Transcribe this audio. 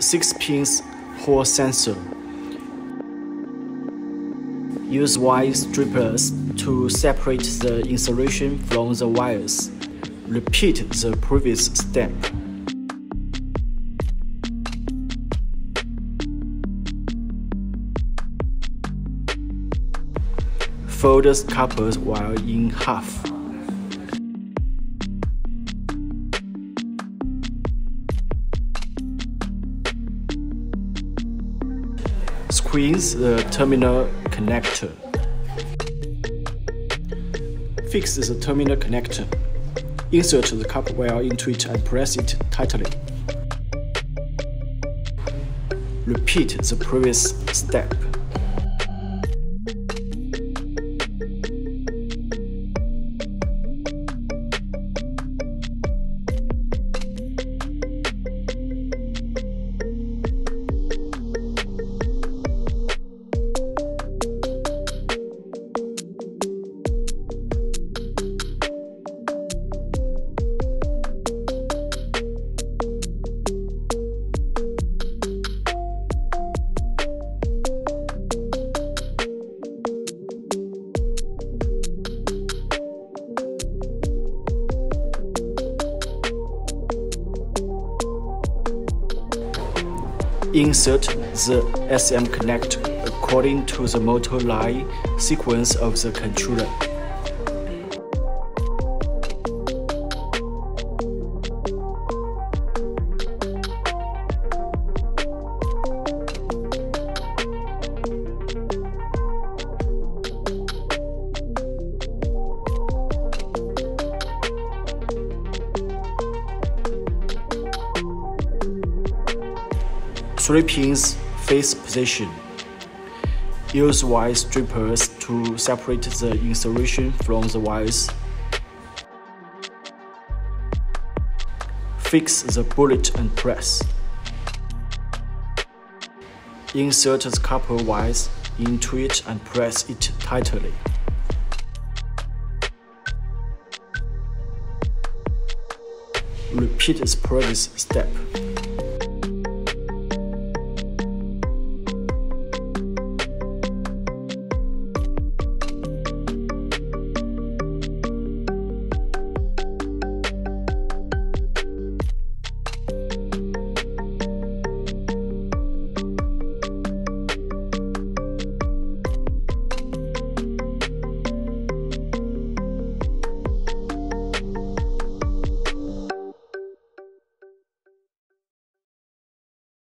6 pins Hall sensor. Use wire strippers to separate the insulation from the wires. Repeat the previous step. Fold the copper wire in half. Squeeze the terminal connector. Fix the terminal connector. Insert the copper wire into it and press it tightly. Repeat the previous step. Insert the SM connector according to the motor line sequence of the controller. Three pins face position. Use wire strippers to separate the insulation from the wires. Fix the bullet and press. Insert the copper wires into it and press it tightly. Repeat the previous step.